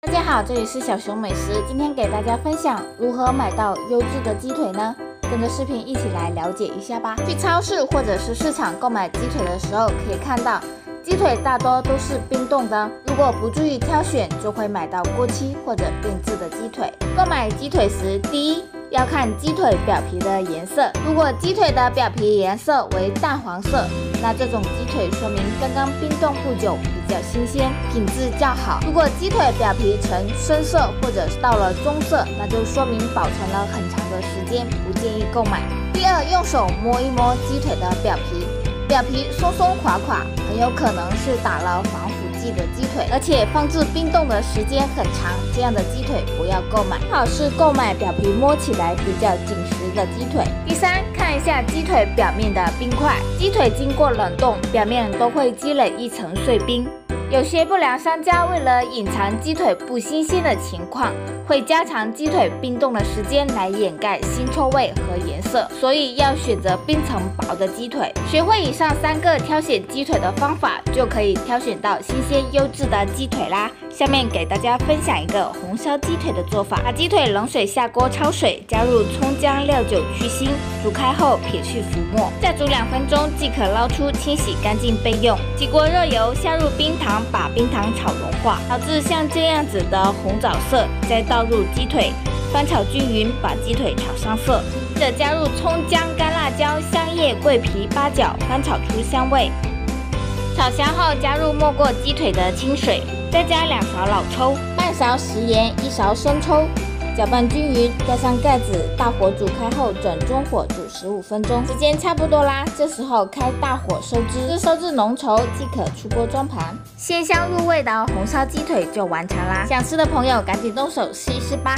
大家好，这里是小熊美食，今天给大家分享如何买到优质的鸡腿呢？跟着视频一起来了解一下吧。去超市或者是市场购买鸡腿的时候，可以看到鸡腿大多都是冰冻的，如果不注意挑选，就会买到过期或者变质的鸡腿。购买鸡腿时，第一要看鸡腿表皮的颜色，如果鸡腿的表皮颜色为淡黄色。那这种鸡腿说明刚刚冰冻不久，比较新鲜，品质较好。如果鸡腿表皮呈深色或者到了棕色，那就说明保存了很长的时间，不建议购买。第二，用手摸一摸鸡腿的表皮，表皮松松垮垮，很有可能是打了防腐剂的鸡腿，而且放置冰冻的时间很长，这样的鸡腿不要购买。最好是购买表皮摸起来比较紧实的鸡腿。第三。看一下鸡腿表面的冰块，鸡腿经过冷冻，表面都会积累一层碎冰。有些不良商家为了隐藏鸡腿不新鲜的情况，会加长鸡腿冰冻的时间来掩盖腥臭味和颜色，所以要选择冰层薄的鸡腿。学会以上三个挑选鸡腿的方法，就可以挑选到新鲜优质的鸡腿啦。下面给大家分享一个红烧鸡腿的做法：把鸡腿冷水下锅焯水，加入葱姜料酒去腥，煮开后撇去浮沫，再煮两分钟即可捞出，清洗干净备用。起锅热油，下入冰糖。把冰糖炒融化，炒至像这样子的红枣色，再倒入鸡腿，翻炒均匀，把鸡腿炒上色。接着加入葱姜、干辣椒、香叶、桂皮、八角，翻炒出香味。炒香后加入没过鸡腿的清水，再加两勺老抽，半勺食盐，一勺生抽。搅拌均匀，盖上盖子，大火煮开后转中火煮十五分钟，时间差不多啦。这时候开大火收汁，收至浓稠即可出锅装盘，鲜香入味的红烧鸡腿就完成啦。想吃的朋友赶紧动手试一试吧。